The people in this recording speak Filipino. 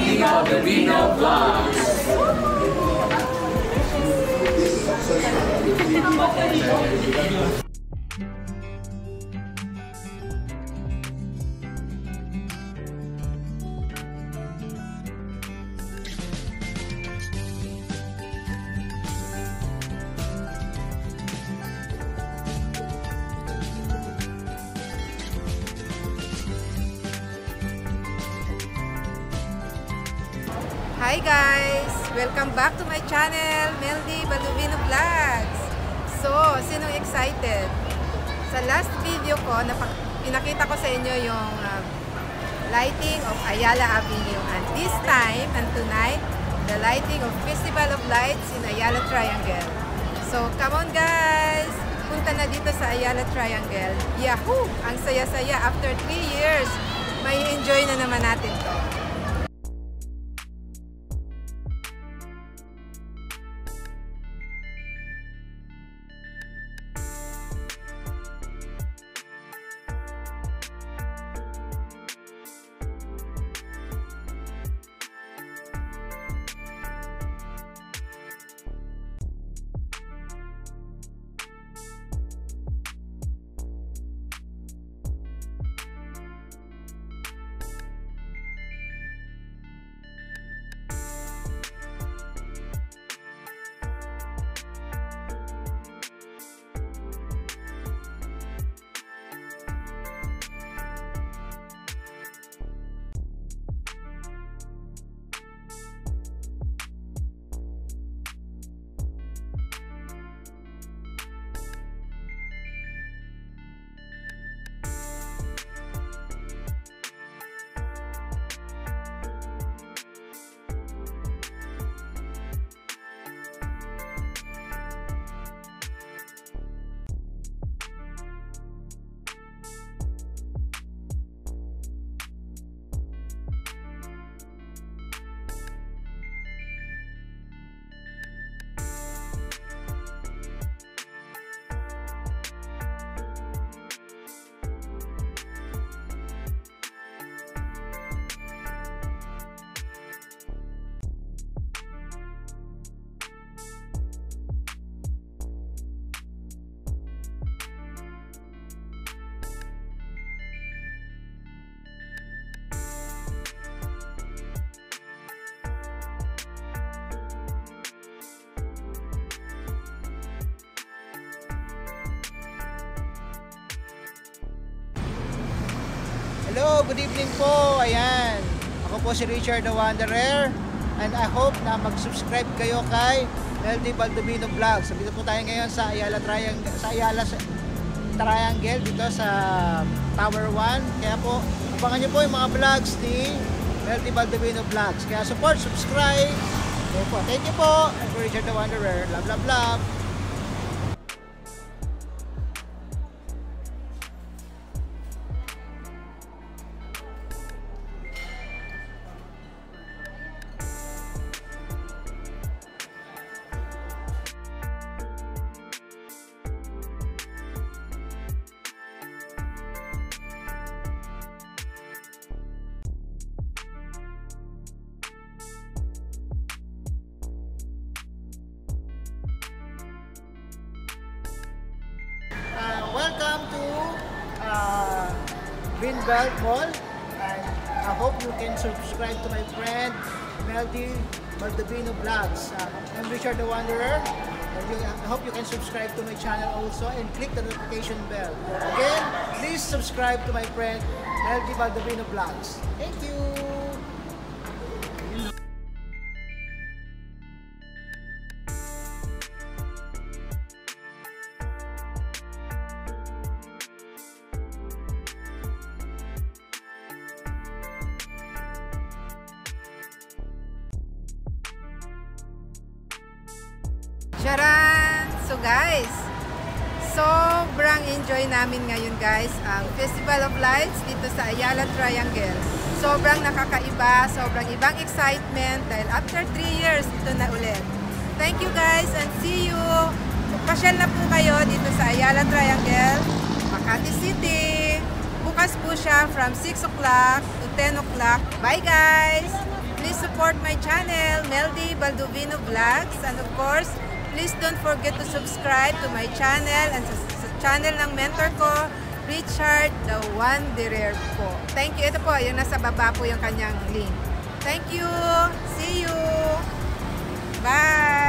LD Balderino Vlogs. Hi guys! Welcome back to my channel, Meldy Balubino Vlogs. So, sinong excited? Sa last video ko, pinakita ko sa inyo yung uh, lighting of Ayala Avenue. And this time, and tonight, the lighting of Festival of Lights in Ayala Triangle. So, come on guys! Punta na dito sa Ayala Triangle. Yahoo! Ang saya-saya after 3 years. May enjoy na naman natin to. Hello, good evening po. Ayan. Ako po si Richard the Wanderer and I hope na mag-subscribe kayo kay LD Baldovino Vlog. So dito po tayo ngayon sa Ayala Triangle sa Ayala Triangle dito sa Tower 1. Kaya po abangan niyo po yung mga vlogs ni LD Baldovino Vlogs. Kaya support, subscribe. Kaya po, thank you po. Ako Richard the Wanderer. Love, love, love. Welcome to uh, Greenbelt Mall. And I hope you can subscribe to my friend Meldy Maldovino Vlogs. Uh, I'm Richard the Wanderer. And you, I hope you can subscribe to my channel also and click the notification bell. Again, please subscribe to my friend Meldy Maldovino Vlogs. Thank you. Charan! So guys, sobrang enjoy namin ngayon guys ang Festival of Lights dito sa Ayala Triangle. Sobrang nakakaiba, sobrang ibang excitement dahil after 3 years, ito na ulit. Thank you guys and see you! Pasyal na po kayo dito sa Ayala Triangle, Makati City. Bukas po siya from 6 o'clock to 10 o'clock. Bye guys! please support my channel, Meldy Baldovino Vlogs. And of course, please don't forget to subscribe to my channel and sa, sa channel ng mentor ko, Richard the Wanderer po. Thank you. Ito po, yung nasa baba po yung kanyang link. Thank you. See you. Bye.